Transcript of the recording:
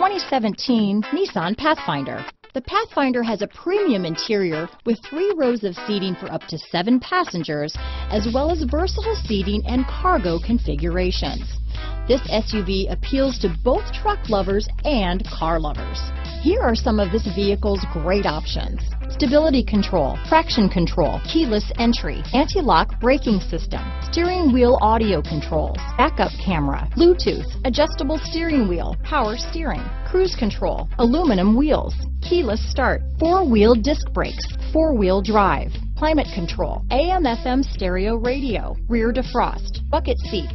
2017 Nissan Pathfinder. The Pathfinder has a premium interior with three rows of seating for up to seven passengers, as well as versatile seating and cargo configurations. This SUV appeals to both truck lovers and car lovers. Here are some of this vehicle's great options. Stability control, traction control, keyless entry, anti-lock braking system, steering wheel audio controls, backup camera, Bluetooth, adjustable steering wheel, power steering, cruise control, aluminum wheels, keyless start, four-wheel disc brakes, four-wheel drive, climate control, AM FM stereo radio, rear defrost, bucket seats,